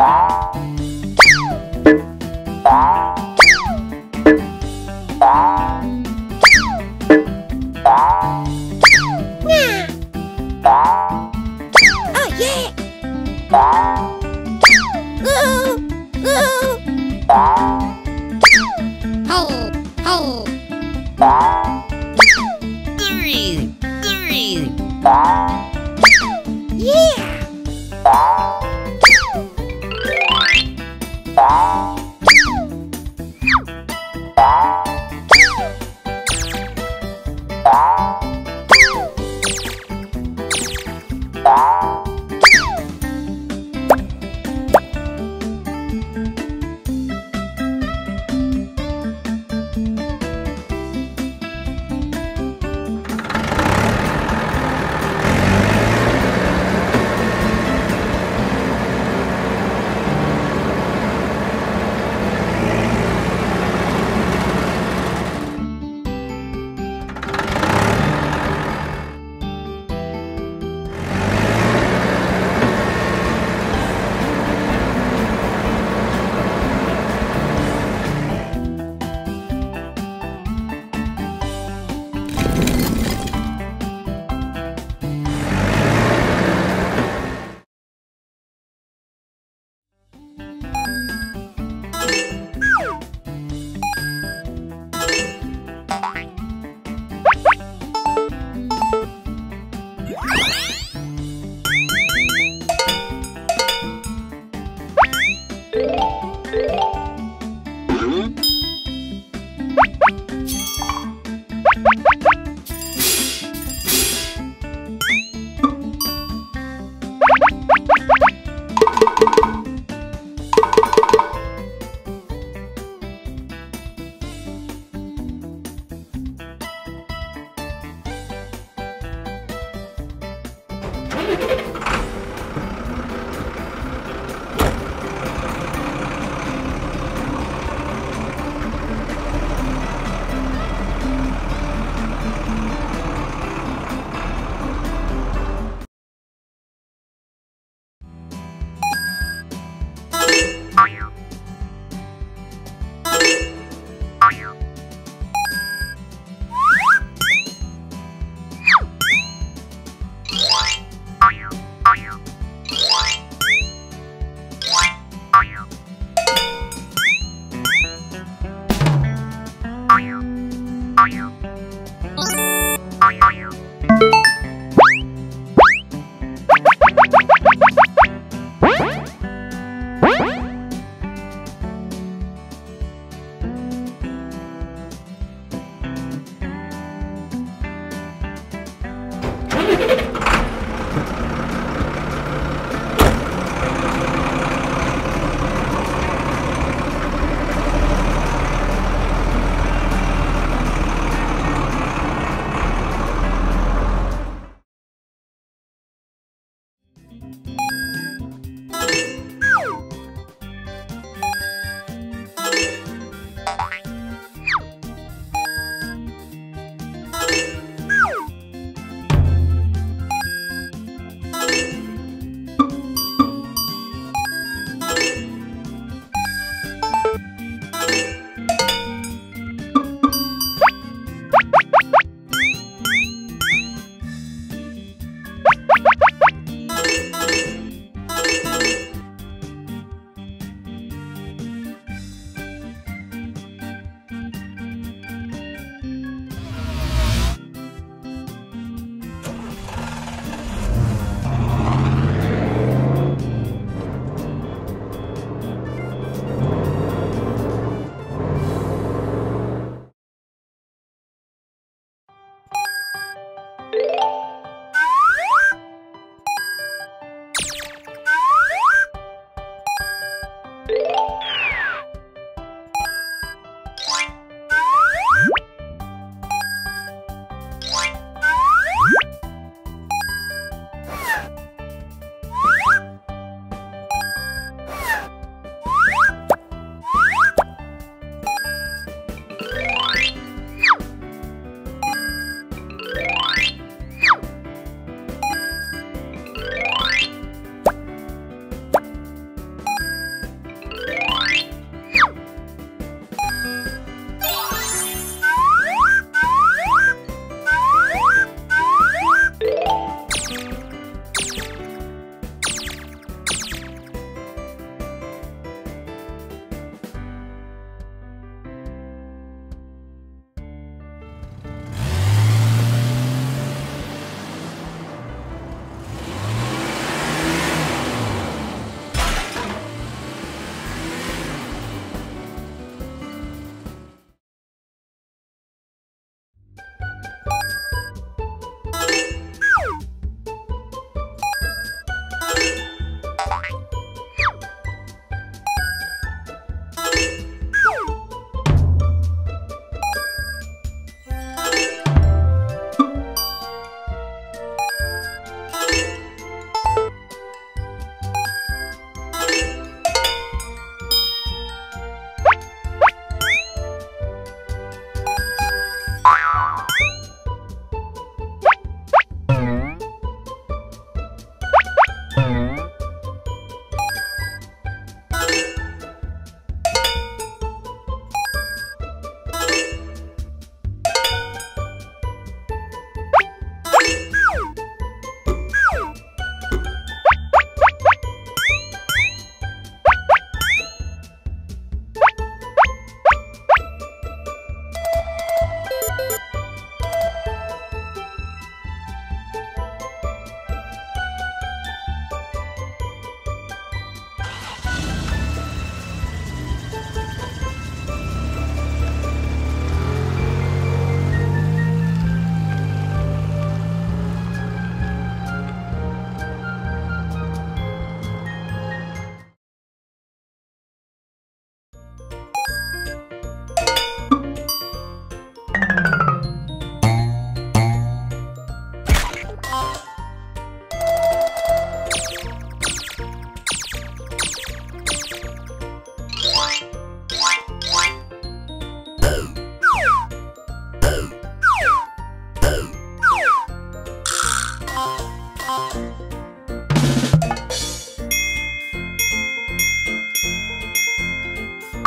Música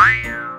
Bye.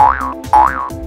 Oil, oil.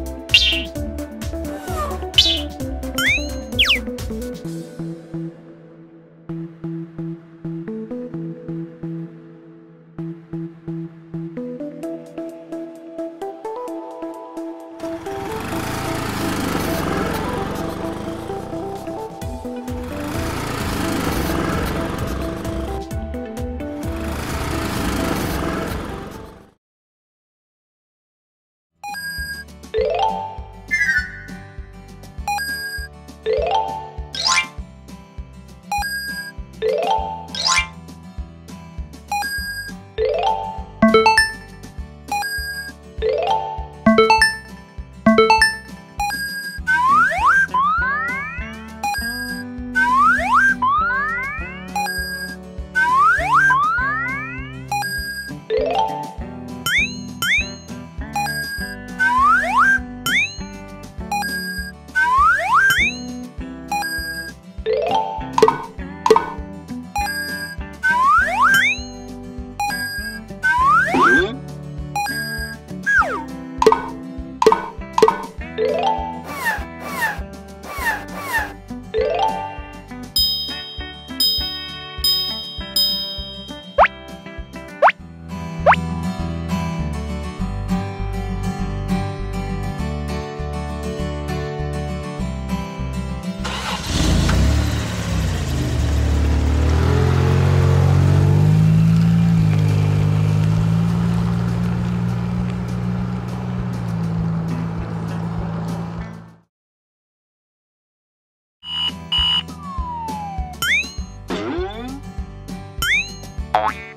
Bye.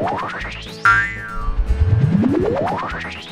Thank you.